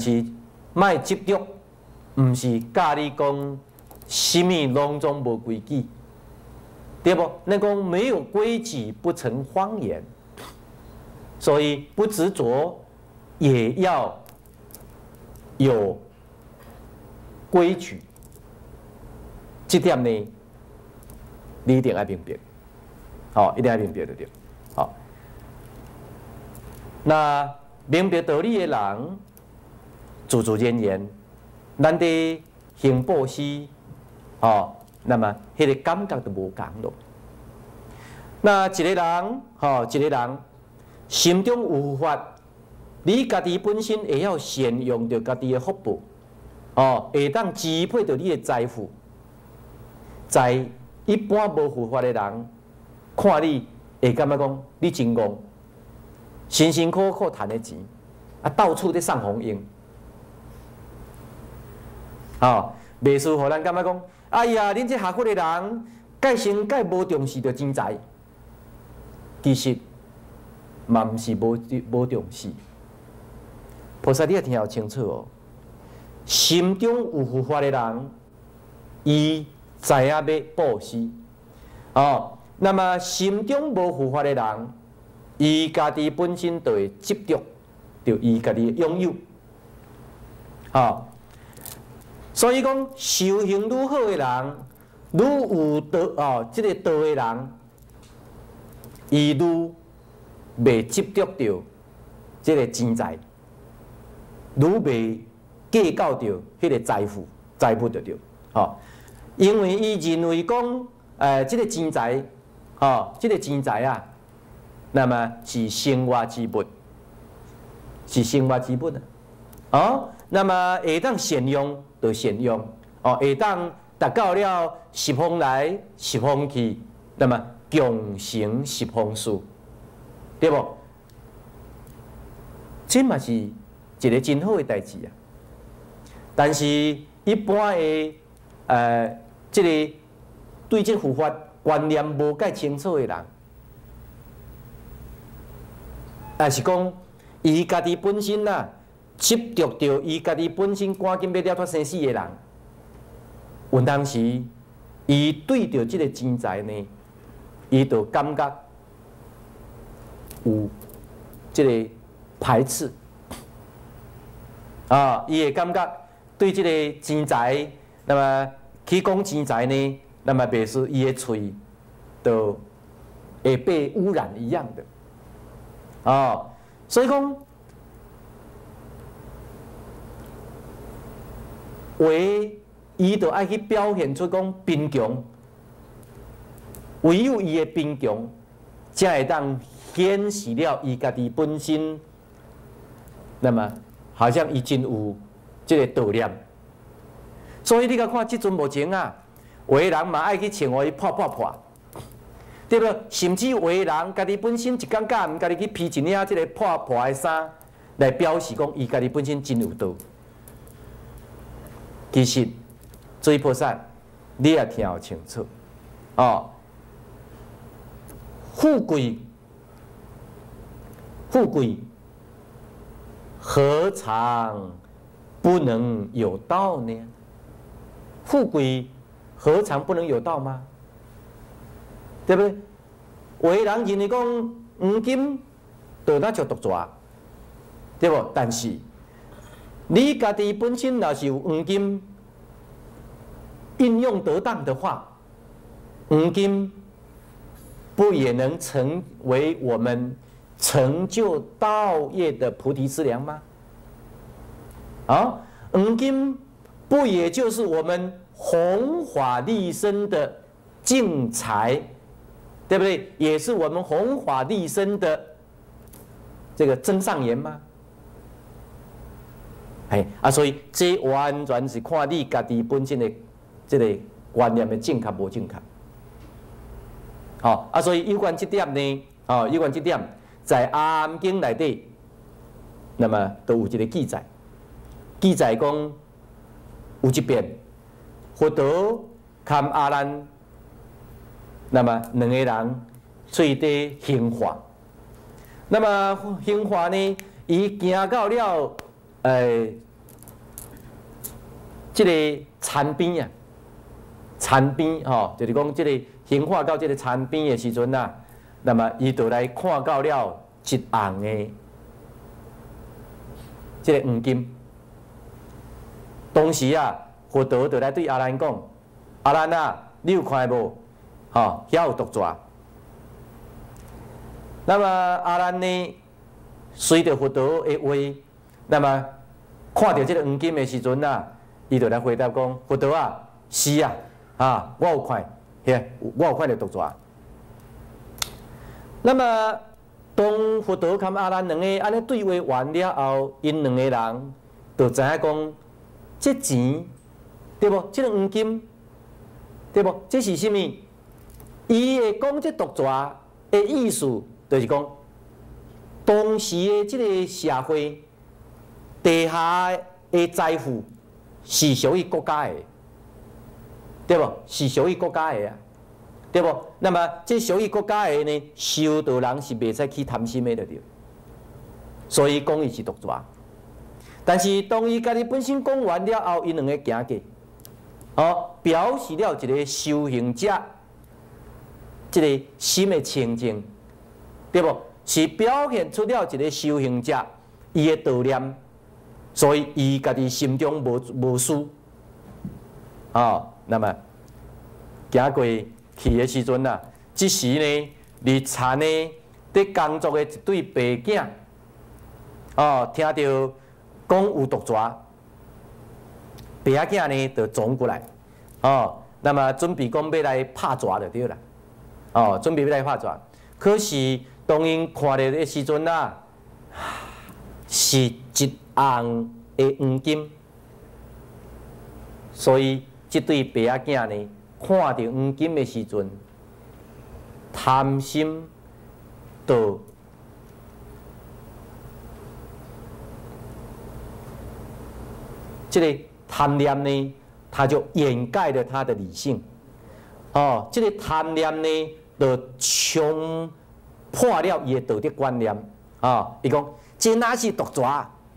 是卖执着，毋是教你讲什么拢总无规矩，对不？那讲没有规矩不成方圆，所以不执着也要有规矩。这点呢，你一定要明白，好，一定要明白的对，好。那明白道理的人。自自然然，咱伫行布施，哦，那么迄个感觉就无共咯。那一个人，吼，一个人心中有法，你家己本身会要善用着家己的福报，哦，会当支配着你的财富。在一般无佛法的人，看你会感觉讲你真戆，辛辛苦苦赚的钱，啊，到处在送红缨。哦，袂输，互咱感觉讲，哎呀，恁这下佛的人，介先介无重视着钱财，其实嘛毋是无无重视。菩萨，你也听好清楚哦，心中有佛法的人，伊知影要布施。哦，那么心中无佛法的人，伊家己本身就会执着，就伊家己拥有。好。所以讲，修行愈好的人，愈有道哦，即个道的人，伊愈未执着着即个钱财，愈未计较着迄个财富、财富着着，哦，因为伊认为讲，诶，即个钱财，哦，即个钱财啊，那么是生活之本，是生活之本啊，哦，那么会当善用。就善用哦，下当达到了十方来十方去，那么共成十方事，对不？这嘛是一个真好的代志啊。但是，一般的呃，这个对这佛法观念无介清楚的人，也是讲伊家己本身呐。执着着伊家己本身赶紧要了脱生死的人，有当时伊对着即个钱财呢，伊就感觉有即个排斥啊，伊会感觉对即个钱财，那么去讲钱财呢，那么表示伊的嘴都会被污染一样的啊，所以讲。为伊就爱去表现出讲贫穷，唯有伊的贫穷，才会当显示了伊家己本身。那么，好像伊真有这个道念。所以你甲看即阵目前啊，有的人嘛爱去穿互伊破破破，对不？甚至有的人家己本身一感觉，毋家己去披一领这个破破的衫，来表示讲伊家己本身真有道。其实，追菩萨，你也听清楚哦。富贵，富贵，何尝不能有道呢？富贵何尝不能有道吗？对不对？为人认为讲黄金都那就独抓，对不？但是。你家己本身若是有黄金运用得当的话，黄金不也能成为我们成就道业的菩提之粮吗？啊，黄金不也就是我们弘法利生的净财，对不对？也是我们弘法利生的这个真上言吗？哎啊，所以这完全是看你家己本身的这个观念的正确无正确。好啊，所以有关这点呢，哦，有关这点在《阿含经》内底，那么都有一个记载，记载讲有一遍佛陀看阿难，那么两个人做的行化，那么兴化呢，伊行到了。呃，这个残边啊，残边吼，就是讲这个兴化到这个残边的时阵啊，那么伊就来看到了一红的这个黄金。当时啊，佛陀就来对阿兰讲：“阿兰啊，你有看无？吼，遐有毒蛇。”那么阿兰呢，随着佛陀的话，那么看到这个黄金的时阵啊，伊就来回答讲：“佛陀啊，是啊，啊，我有看，嘿，我有看到毒蛇。”那么当佛陀跟阿兰两个安尼对话完了后，因两个人就知影讲。这钱对不？这个黄金对不？这是什么？伊会讲这毒蛇的意思，就是讲当时的这个社会地下的财富是属于国家的，对不？是属于国家的啊，对不？那么这属于国家的呢，受到人是袂使去贪心的，对。所以讲伊是毒蛇。但是当伊家己本身讲完了后，伊两个行过，哦，表示了一个修行者，一个心的清净，对不？是表现出了一个修行者伊的道念，所以伊家己心中无无私，哦，那么行过去的时阵啊，即时呢，日产呢伫工作的一对白囝，哦，听到。讲有毒蛇，白囝呢就撞过来，哦，那么准备讲要来拍蛇就对了，哦，准备要来拍蛇。可是当因看到的时阵啊，是一红的黄金，所以这对白仔囝呢，看到黄金的时阵，贪心就。这个贪念呢，它就掩盖了他的理性。哦，这个贪念呢，就冲破了伊的道德观念。啊，伊讲这哪是毒蛇？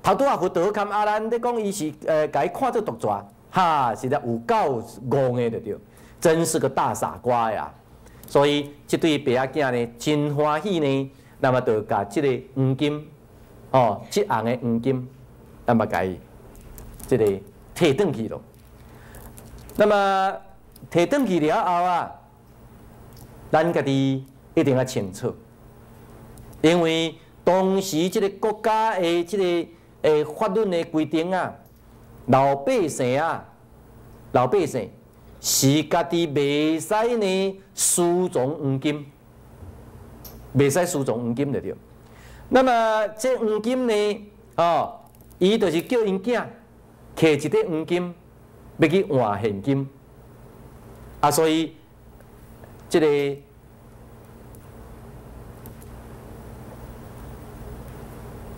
头拄啊，佛陀看阿兰在讲，伊是呃，该看做毒蛇，哈，实在有够戆的，对对？真是个大傻瓜呀！所以这对白仔囝呢，真欢喜呢，那么就甲这个黄金，哦，这红的黄金，那么伊。这个提转去咯，那么提转去了后啊，咱家己一定要清楚，因为当时这个国家的这个诶法律的规定啊，老百姓啊，老百姓是家己袂使呢输送黄金，袂使输送黄金的对。那么这黄金呢，哦，伊就是叫因囝。摕一块黄金，要去换现金，啊，所以这个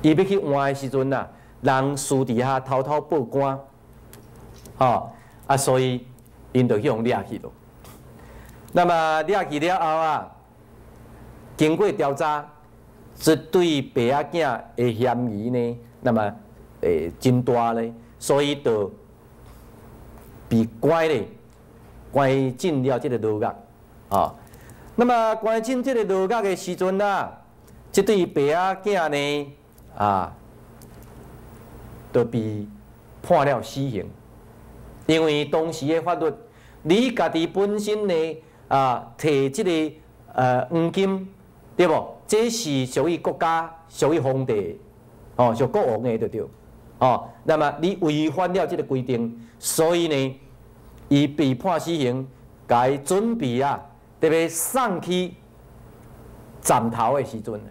伊要去换的时阵呐，人私底下偷偷报官，哦，啊，所以因就去互掠去咯。那么掠去了后啊，经过调查，这对白仔囝的嫌疑呢，那么诶真大咧。所以就被关咧，关进了这个牢狱啊。那么关进这个牢狱的时阵啊，这对白仔囝呢啊，都被判了死刑。因为当时的法律，你家己本身呢啊，摕这个呃黄金，对不？这是属于国家、属于皇帝哦，属国王的对对。哦，那么你违反了这个规定，所以呢，伊被判死刑，该准备啊，特别送去斩头的时阵，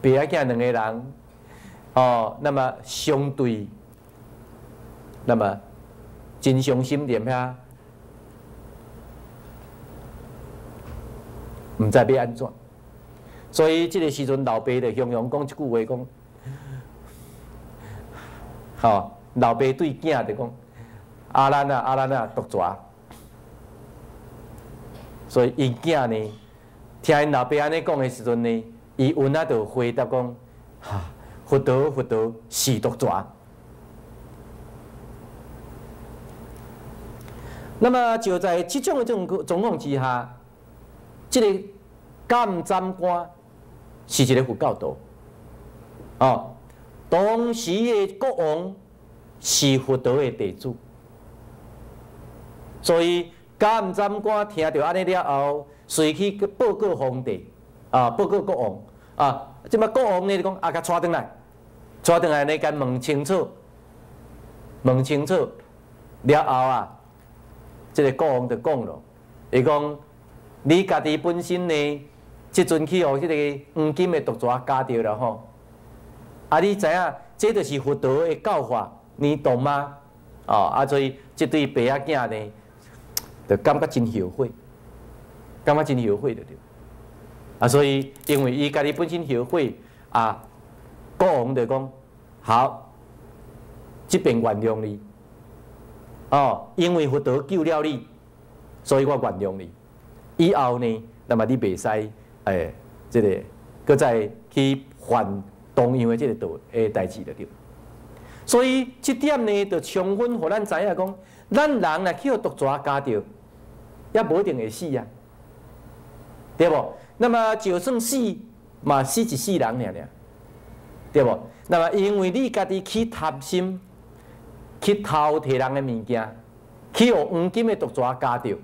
别仔囝两个人，哦，那么相对，那么真伤心点呀，唔知要安怎，所以这个时阵老爸就形容讲一句话讲。吼，老爸对囝就讲：阿兰啊，阿兰啊，毒蛇。所以因囝呢，听因老爸安尼讲的时阵呢，伊有那就回答讲：哈，佛陀佛陀是毒蛇。那么就在这种的这种状况之下，这个监斩官是一个佛教徒，哦，当时的国王是佛陀的弟子，所以监斩官听到安尼了后，随去报告皇帝，啊，报告国王，啊，即摆国王呢就讲啊，甲带转来，带转来呢，甲问清楚，问清楚了后啊。即个国王就讲咯，伊讲你家己本身呢，即阵去互迄个黄金的毒蛇咬着了吼。啊，你知影，这就是佛陀的教法，你懂吗？哦，啊，所以这对爸仔囝呢，就感觉真后悔，感觉真后悔的对。啊，所以因为伊家己本身后悔，啊，国王就讲好，这边原谅你。哦，因为佛陀救了你，所以我原谅你。以后呢，那么你袂使诶，这个搁再去犯同样的这个道诶代志了对。所以这点呢，就充分互咱知影讲，咱人若去互毒蛇咬着，也无一定会死啊，对不？那么就算死，嘛死一世人尔尔，对不？那么因为你家己去贪心。去偷摕人的物件，去互黄金的毒蛇加着，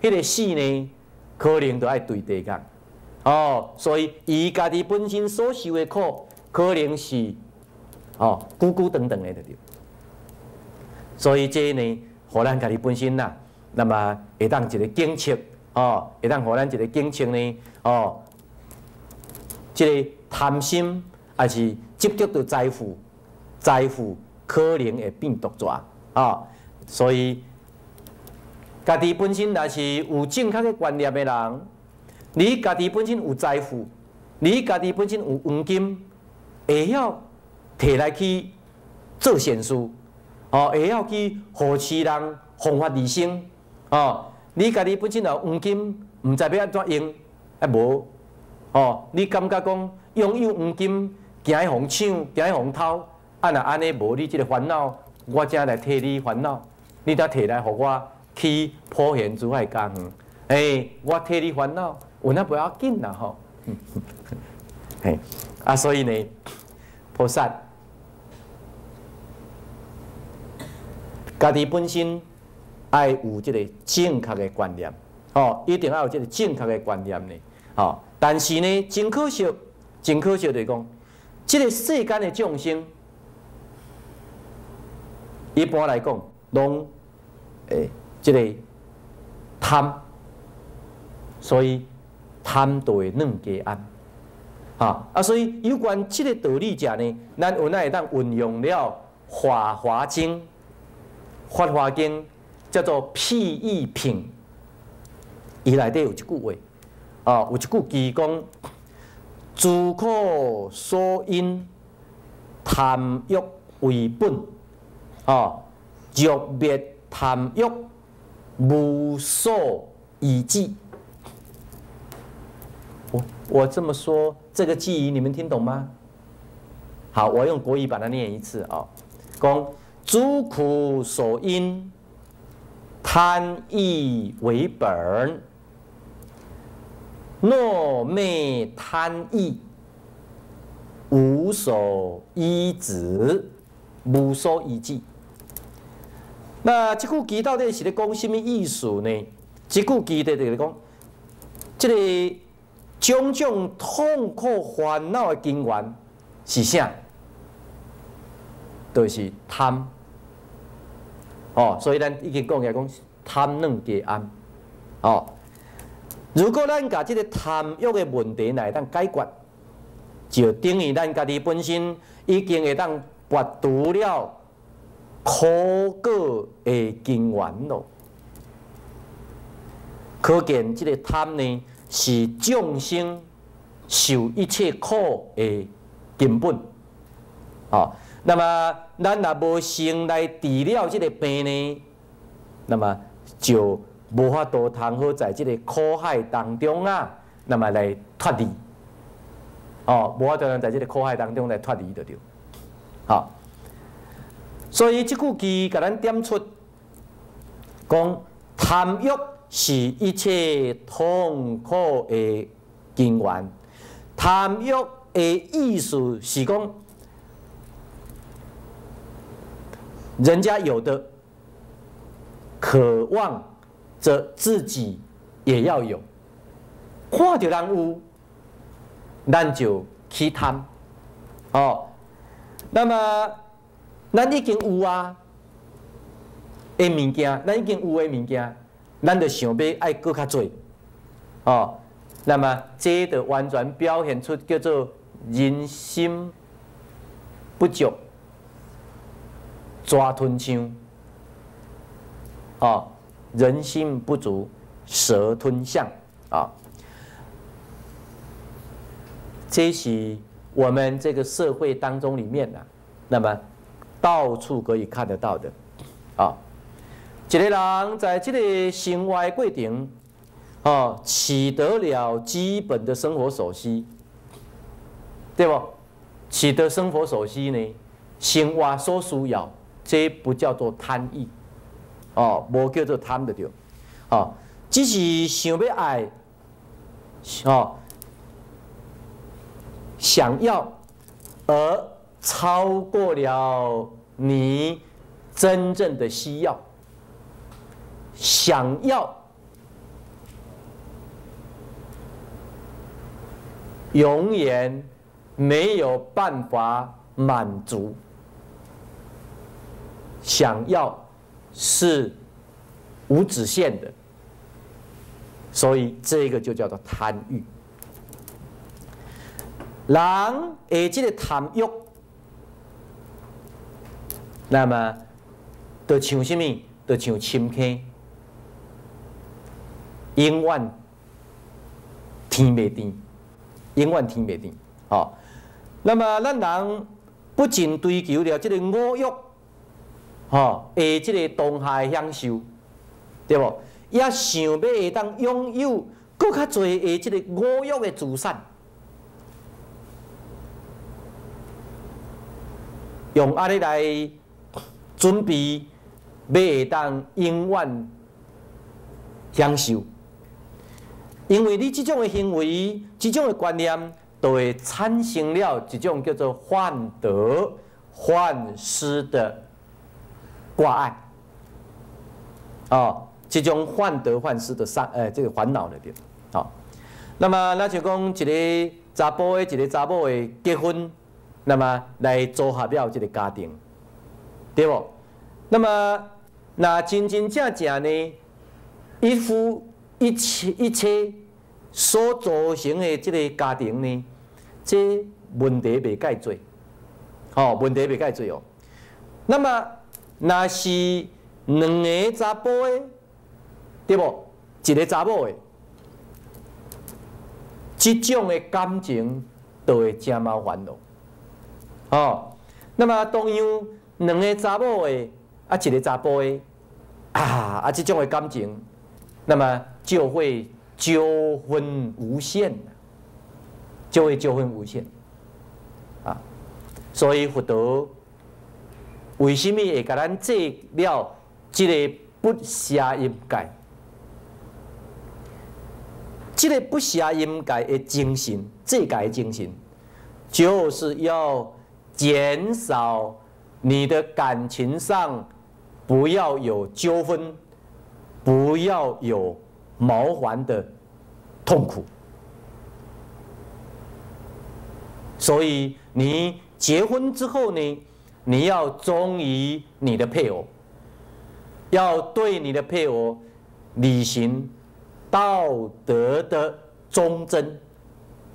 迄个死呢，可能都爱对地干。哦，所以伊家己本身所受的苦，可能是哦孤孤单单的着。所以这呢，互咱家己本身呐，那么会当一个警策，哦，会当互咱一个警策呢，哦，这个贪心还是积极的财富，财富。可能会变毒蛇啊！所以，家己本身若是有正确的观念的人，你家己本身有财富，你家己本身有黄金，会晓摕来去做善事，哦，会晓去扶持人、弘法利生，哦，你家己本身有黄金，毋知要安怎用，啊无，哦，你感觉讲拥有黄金，惊伊互抢，惊伊互偷？啊，若安尼无你即个烦恼，我才来替你烦恼。你才摕来互我去普贤珠海江。哎，我替你烦恼，有那不要紧啦吼。嘿，啊，所以呢，菩萨家己本身爱有即个正确的观念，哦，一定要有即个正确的观念呢。哦，但是呢，真可惜，真可惜就是讲，即个世间的众生。一般来讲，拢诶，即个贪，所以贪都会软加安，哈啊，所以有关即个道理者呢，咱有哪会当运用了《法华经》《法华经》叫做譬喻品，伊内底有一句话，啊，有一句偈讲：诸苦所因，贪欲为本。啊，欲灭贪欲，无所以记。我我这么说，这个记忆你们听懂吗？好，我用国语把它念一次啊。讲诸苦所因，贪欲为本。若灭贪欲，无所依止，无所依记。那这句偈到底是咧讲什么意思呢？这句偈在就是讲，这个种种痛苦烦恼的根源是啥？就是贪。哦，所以咱已经讲起来讲贪软加安。哦，如果咱甲这个贪欲的问题来当解决，就等于咱家己本身已经会当拔除了。苦果的根源咯，可见这个贪呢是众生受一切苦的根本。哦，那么咱若无先来治疗这个病呢，那么就无法度通好在这个苦海当中啊，那么来脱离。哦，无法度在这个苦海当中来脱离的着。好，所以这句句甲咱点出，讲贪欲是一切痛苦的根源。贪欲的意思是讲，人家有的渴望着自己也要有，看到人有，咱就去贪。哦，那么咱已经有啊的物件，咱已经有的物件，咱就想要爱搁较侪。哦。那么，这就完全表现出叫做人心不足，抓吞枪，啊，人心不足，蛇吞象，啊，这是我们这个社会当中里面呢，那么到处可以看得到的，啊，一个人在这个生活过程。哦，取得了基本的生活所需，对不？取得生活所需呢，生活所需要，这不叫做贪欲，哦，无叫做贪的对，哦，只是想要爱，哦，想要而超过了你真正的需要，想要。永远没有办法满足，想要是无止限的，所以这个就叫做贪欲。人而这个贪欲，那么就像什么？就像深坑，永远天未定。永远天袂定，哦。那么咱人不仅追求了这个五欲，哦，诶，这个当下享受，对不？也想要会当拥有更较侪诶，这个五欲的资产，用安尼来准备，要会当永远享受。因为你这种的行为、这种的观念，都会产生了一种叫做患得患失的挂碍，哦，这种患得患失的伤，呃，这个烦恼里边，好，那么那就讲一个查甫的，一个查某的结婚，那么来组合了这个家庭，对不？那么那真真正正呢，一夫。一切一切所造成的这个家庭呢，这问题未解决，哦，问题未解决哦。那么，那是两个查甫的，对不？一个查某的，这种的感情都会真麻烦咯。哦，那么同样两个查某的啊，一个查甫的啊啊，这种的感情，那么。就会纠纷无限就会纠纷无限，啊，所以佛陀为什么会给咱这了这个不下应该，这个不下应该的精神，这个精神，就是要减少你的感情上不要有纠纷，不要有。毛烦的痛苦，所以你结婚之后呢，你要忠于你的配偶，要对你的配偶履行道德的忠贞，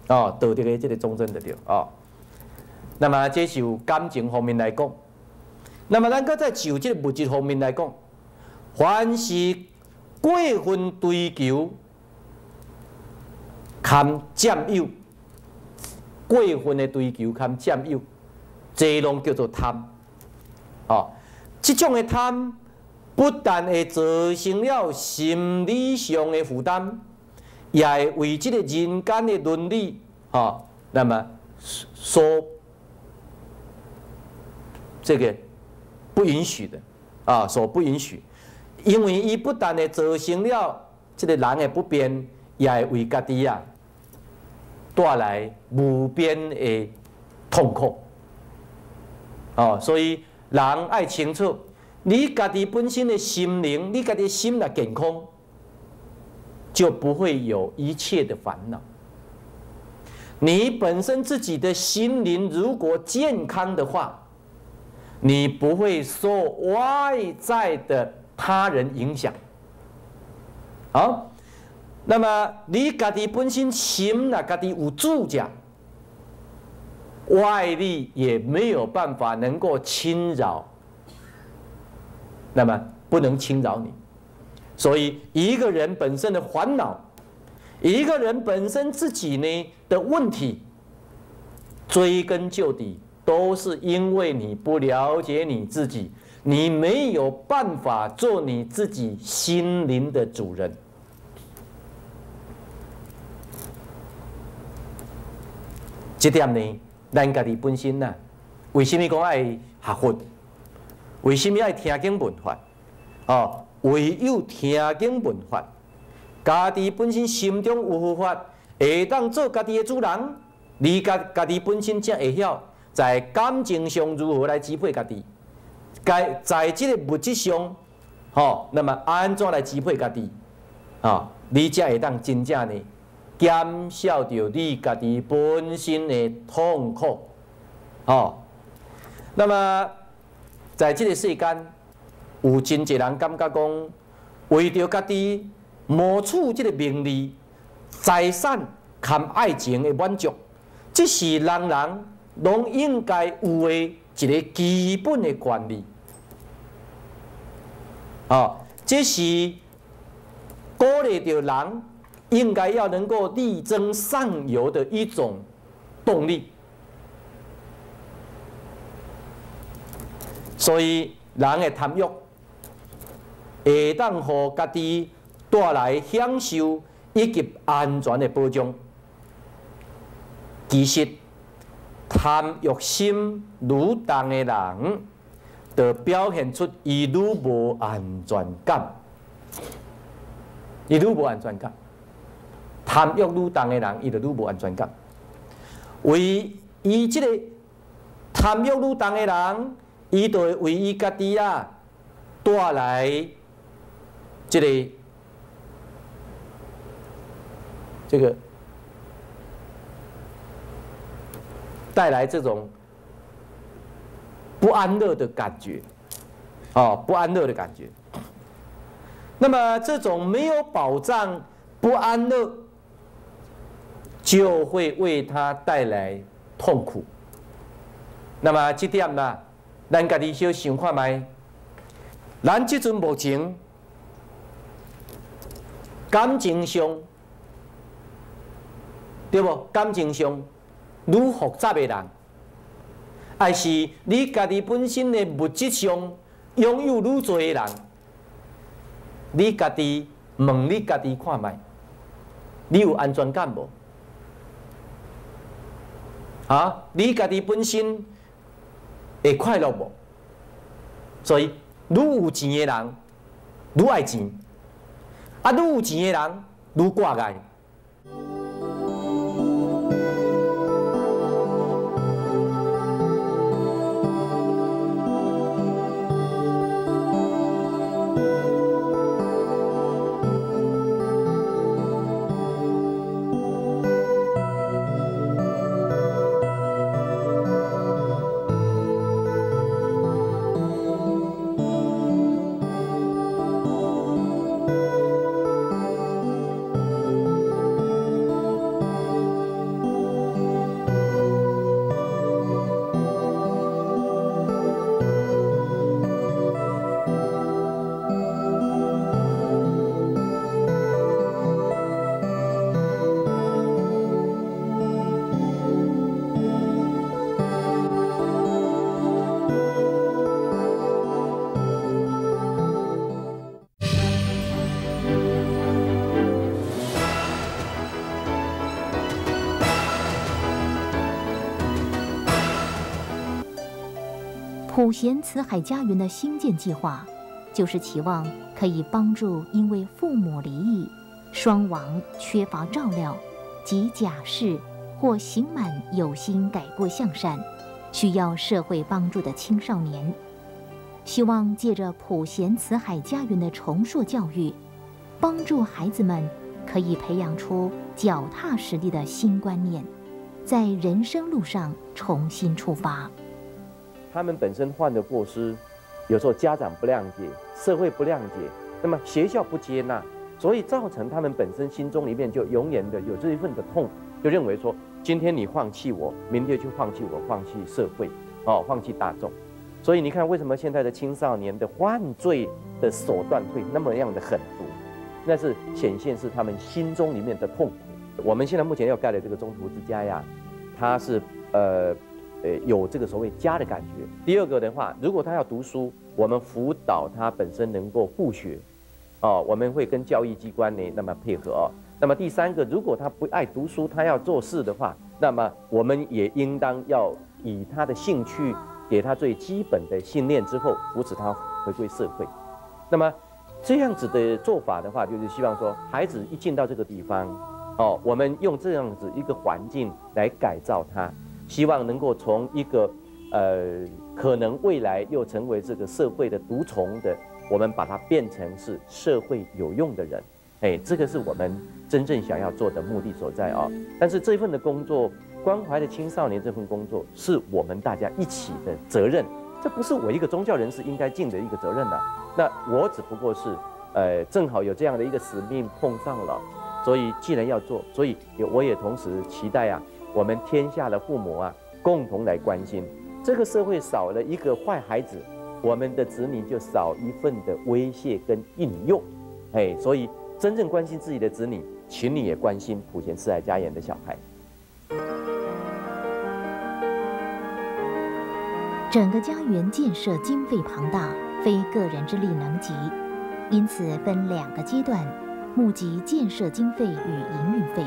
哦，道德的这个忠贞的对啊。那么这是感情方面来讲，那么咱搁在就这个物质方面来讲，凡是。过分追求，堪占有；过分的追求堪占有，这拢叫做贪。哦，这种的贪，不但会造成了心理上的负担，也会为这个人间的伦理，哦，那么所这个不允许的啊，所不允许，因为伊不但的造成了这个人的不便，也会为家己啊带来无边的痛苦。哦，所以人爱清楚，你家己本身的心灵，你家己心来健康，就不会有一切的烦恼。你本身自己的心灵如果健康的话，你不会受外在的他人影响。好，那么你家己本身心啊，家己有主讲。外力也没有办法能够侵扰，那么不能侵扰你，所以一个人本身的烦恼，一个人本身自己呢的问题，追根究底都是因为你不了解你自己，你没有办法做你自己心灵的主人，这点呢？咱家己本身呐，为什么讲爱学佛？为什么爱听经闻法？哦，唯有听经闻法，家己本身心中有佛法，会当做家己的主人。你家家己本身才会晓，在感情上如何来支配家己，该在这个物质上，吼，那么安怎来支配家己？啊，你才会当真正呢？减少着你家己本身的痛苦，哦。那么，在这个世间，有真济人感觉讲，为着家己谋取这个名利、财产、含爱情的满足，这是人人拢应该有的一个基本的权利。哦，这是鼓励着人。应该要能够力争上游的一种动力，所以人的贪欲会当互家己带来享受以及安全的保障。其实贪欲心愈重的人，就表现出伊愈无安全感，伊愈无安全感。贪欲愈重的人，伊就愈无安全感。为伊即个贪欲愈重的人，伊就会为伊家己啊带来即个这个带来这种不安乐的感觉，哦，不安乐的感觉。那么这种没有保障、不安乐。就会为他带来痛苦。那么这点呢，咱家己小想看卖，咱即阵目前感情上，对不？感情上愈复杂的人，还是你家己本身的物质上拥有愈多的人，你家己问你家己看卖，你有安全感无？啊！你家己本身会快乐无？所以，愈有钱的人愈爱钱，啊，愈有钱的人愈挂碍。普贤慈海家园的兴建计划，就是期望可以帮助因为父母离异、双亡、缺乏照料及假释或刑满有心改过向善，需要社会帮助的青少年。希望借着普贤慈海家园的重塑教育，帮助孩子们可以培养出脚踏实地的新观念，在人生路上重新出发。他们本身患的过失，有时候家长不谅解，社会不谅解，那么学校不接纳，所以造成他们本身心中里面就永远的有这一份的痛，就认为说，今天你放弃我，明天就放弃我，放弃社会，哦，放弃大众。所以你看，为什么现在的青少年的犯罪的手段会那么样的狠毒？那是显现是他们心中里面的痛苦。我们现在目前要盖的这个中途之家呀，它是呃呃有这个所谓家的感觉。第二个的话，如果他要读书，我们辅导他本身能够复学，哦，我们会跟教育机关呢那么配合。那么第三个，如果他不爱读书，他要做事的话，那么我们也应当要以他的兴趣。给他最基本的信念之后，扶持他回归社会。那么这样子的做法的话，就是希望说，孩子一进到这个地方，哦，我们用这样子一个环境来改造他，希望能够从一个呃可能未来又成为这个社会的毒虫的，我们把它变成是社会有用的人。哎，这个是我们真正想要做的目的所在啊。但是这份的工作。关怀的青少年这份工作是我们大家一起的责任，这不是我一个宗教人士应该尽的一个责任呐。那我只不过是，呃，正好有这样的一个使命碰上了，所以既然要做，所以我也同时期待啊，我们天下的父母啊，共同来关心这个社会少了一个坏孩子，我们的子女就少一份的威胁跟应用，哎，所以真正关心自己的子女，请你也关心普贤慈爱家园的小孩。整个家园建设经费庞大，非个人之力能及，因此分两个阶段募集建设经费与营运费。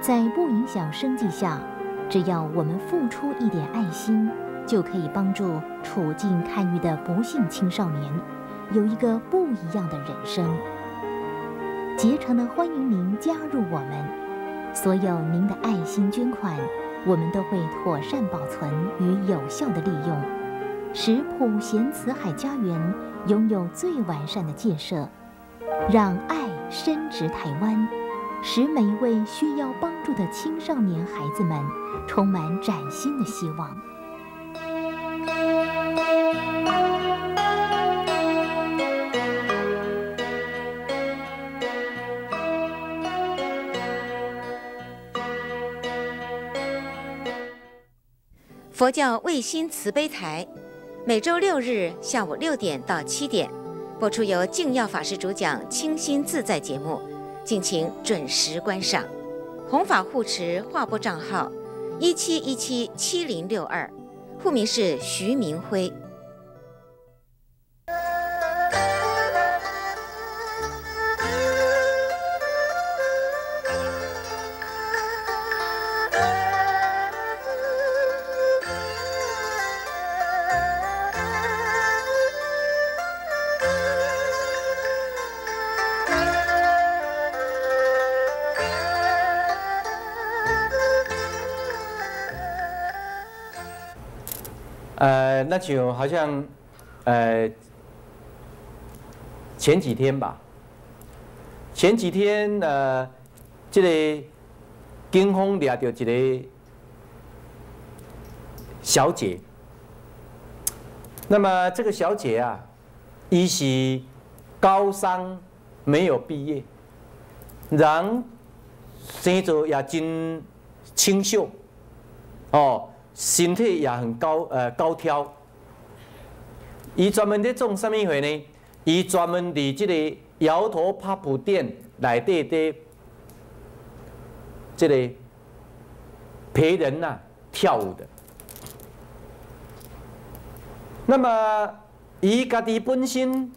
在不影响生计下，只要我们付出一点爱心，就可以帮助处境堪虞的不幸青少年有一个不一样的人生。竭诚的欢迎您加入我们，所有您的爱心捐款。我们都会妥善保存与有效的利用，使普贤慈海家园拥有最完善的建设，让爱深植台湾，使每一位需要帮助的青少年孩子们充满崭新的希望。佛教卫星慈悲台，每周六日下午六点到七点，播出由净耀法师主讲《清新自在》节目，敬请准时观赏。弘法护持划拨账号：一七一七七零六二，户名是徐明辉。那就好像，呃，前几天吧，前几天呃，这个警方抓到一个小姐，那么这个小姐啊，一是高三没有毕业，人生做也真清秀，哦。身体也很高，呃，高挑。伊专门在做什么货呢？伊专门伫即个摇头帕布店内底的即个陪人呐跳舞的。那么，伊家己本身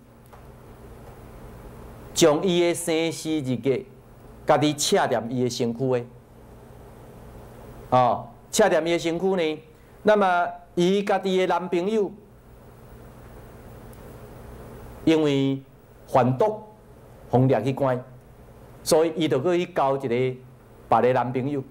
将伊的生死日记，家己切掉伊的身躯的，哦。恰点伊的身躯呢？那么伊家己的男朋友因为贩毒，互掠去关，所以伊就去交一个别个男朋友。